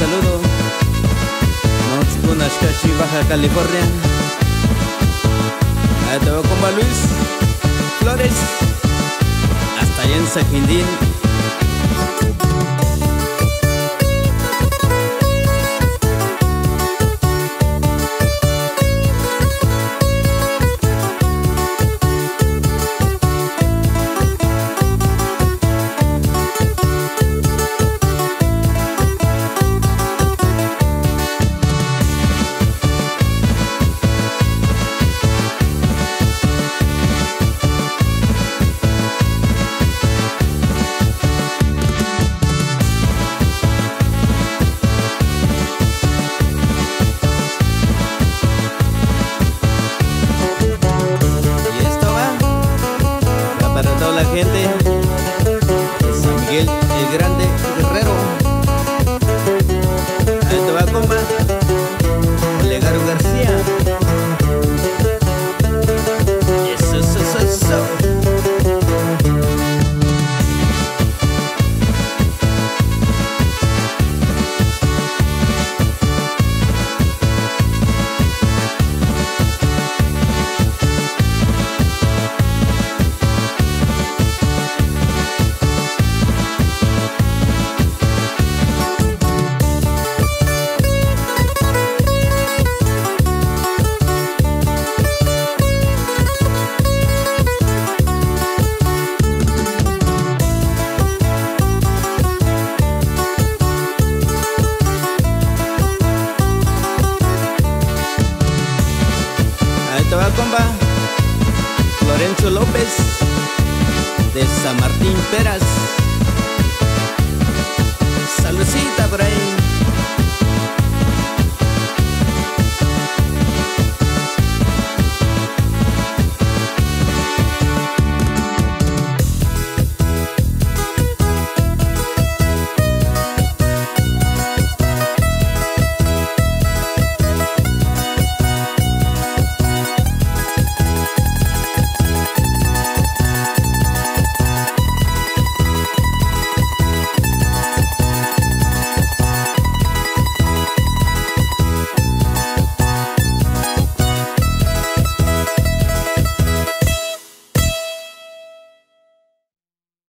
saludo. Nos Nashkashi, Baja California. Ahí te veo, compa Luis Flores. Hasta allá en Saquindín. Sajindín. comba López de San Martín Peras.